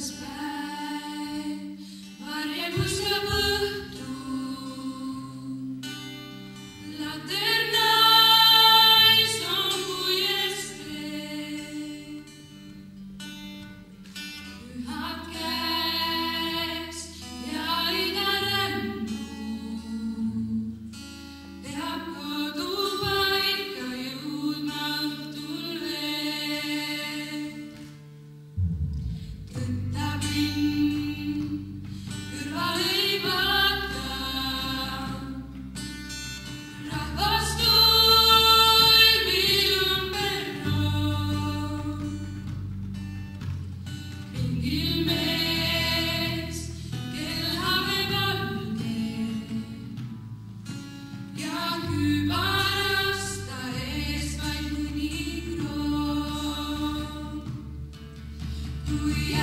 päraspäev kui